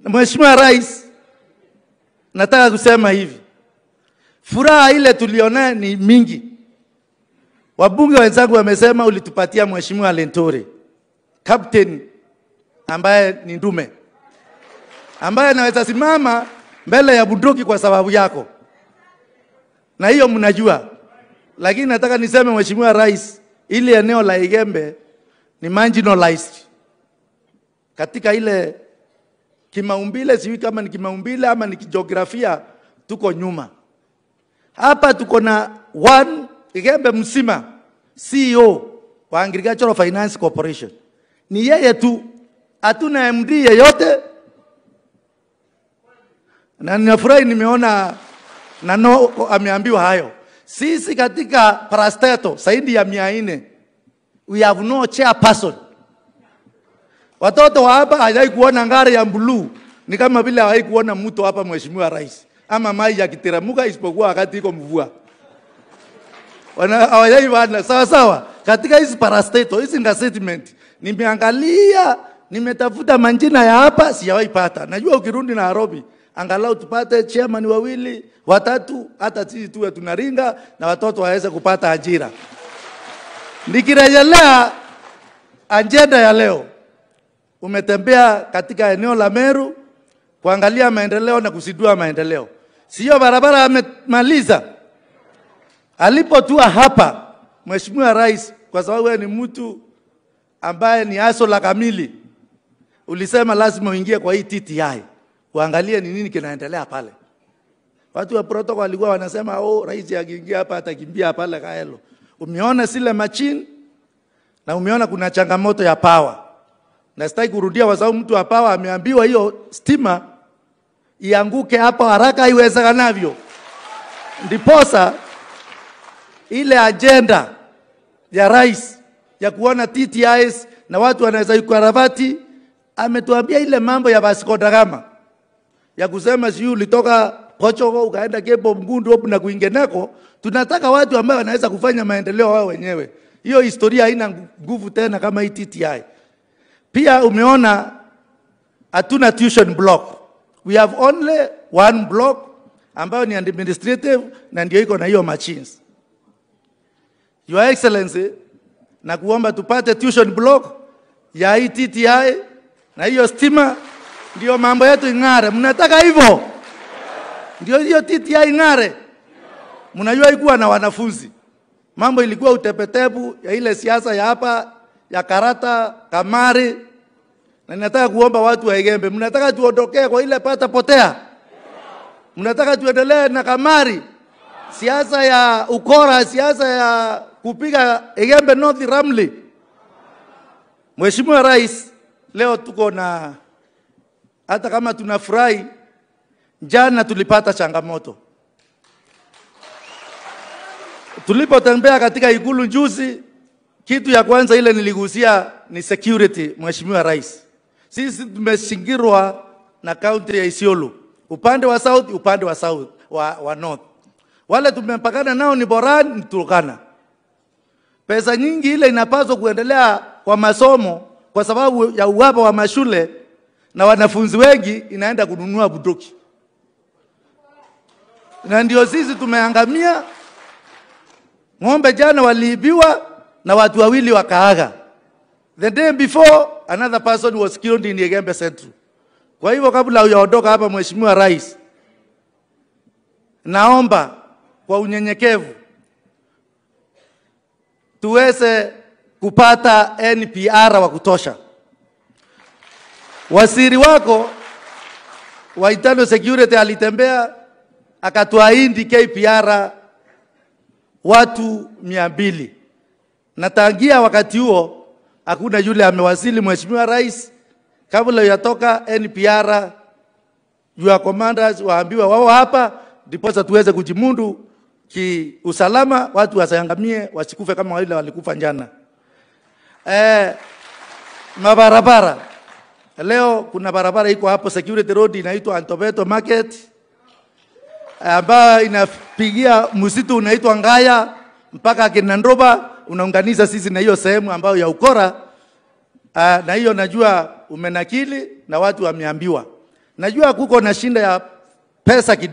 Mheshimiwa Rais, nataka kusema hivi, furaha ile tulionayo ni mingi. Wabunge wenzangu wamesema ulitupatia Mheshimiwa Lentore captain ambaye ni ndume, ambaye anaweza simama mbele ya bunduki kwa sababu yako, na hiyo mnajua. Lakini nataka niseme Mheshimiwa Rais, ili eneo la Igembe ni marginalized katika ile kimaumbile, sijui kama ni kimaumbile ama ni kijiografia, tuko nyuma. Hapa tuko na one Igembe msima CEO wa Agricultural Finance Corporation, ni yeye tu, hatuna MD yeyote, na ninafurahi nimeona Nano ameambiwa hayo. Sisi katika parastato zaidi ya mia nne we have no chairperson. Watoto wa hapa hawajai kuona ngari ya bluu, ni kama vile hawajai kuona mto hapa, Mheshimiwa Rais, ama maji yakiteremuka, isipokuwa wakati iko mvua hawajai wana sawa sawa. Katika hizi parastato hizi nga statement, nimeangalia nimetafuta manjina ya hapa, sijawahi pata. Najua ukirudi Nairobi angalau tupate chairman wawili watatu, hata sisi tuwe tunaringa na watoto waweze kupata ajira. Nikirejelea ajenda ya leo, umetembea katika eneo la Meru kuangalia maendeleo na kuzindua maendeleo, sio barabara amemaliza alipotua hapa Mheshimiwa Rais, kwa sababu wewe ni mtu ambaye ni aso la kamili, ulisema lazima uingie kwa hii TTI uangalie ni nini kinaendelea pale. Watu wa protocol walikuwa wanasema oh, rais akiingia hapa atakimbia pale Kaelo. Umeona zile machine na umeona kuna changamoto ya power, na sitaki kurudia kwa sababu mtu hapa ameambiwa hiyo stima ianguke hapa haraka iwezekanavyo, ndiposa ile ajenda ya rais ya kuona TTIs na watu wanaweza kukarabati, ametuambia ile mambo ya Vasco da Gama ya kusema sijui ulitoka Portugal ukaenda Cape Mgundu hapo na kuingeneko. Tunataka watu ambao wanaweza kufanya maendeleo wao wenyewe. Hiyo historia haina nguvu tena kama hii TTI. Pia umeona hatuna tuition block. We have only one block ambayo ni administrative na ndio iko na hiyo machines. Your Excellency, na kuomba tupate tuition block ya ITTI TTI na hiyo stima, ndio mambo yetu ing'are. Mnataka hivyo? Ndio hiyo TTI ing'are. Mnajua ikuwa na wanafunzi, mambo ilikuwa utepetepu ya ile siasa ya hapa ya karata kamari, na ninataka kuomba watu wa Igembe, mnataka tuondokee kwa ile pata potea? Mnataka tuendelee na kamari, siasa ya ukora, siasa ya kupiga Igembe North Ramli? Mheshimiwa Rais, leo tuko na hata kama tunafurahi, jana tulipata changamoto tulipotembea katika ikulu juzi. Kitu ya kwanza ile niligusia ni security. Mheshimiwa Rais, sisi tumeshingirwa na kaunti ya Isiolo, upande wa south, upande wa south wa, wa north. Wale tumepakana nao ni Boran, ni Turkana. Pesa nyingi ile inapaswa kuendelea kwa masomo kwa sababu ya uwapo wa mashule na wanafunzi wengi inaenda kununua buduki, na ndio sisi tumeangamia. Ng'ombe jana waliibiwa na watu wawili wakaaga. The day before another person was killed in Igembe Central. Kwa hivyo kabla hujaondoka hapa, Mheshimiwa Rais, naomba kwa unyenyekevu tuweze kupata NPR wa kutosha. Waziri wako wa internal security alitembea akatuahidi KPR watu mia mbili na tangia wakati huo hakuna yule amewasili. Mheshimiwa Rais, kabla yatoka NPR, your commanders waambiwa wao hapa, ndiposa tuweze kujimundu kiusalama, watu wasiangamie, wasikufe kama wale walikufa jana. Eh, mabarabara leo kuna barabara iko hapo Security Road inaitwa Antobeto Market ambayo inapigia msitu unaitwa Ngaya mpaka Kinandoba, unaunganisha sisi na hiyo sehemu ambayo ya ukora. Uh, na hiyo najua umenakili na watu wameambiwa. Najua kuko na shinda ya pesa kidogo.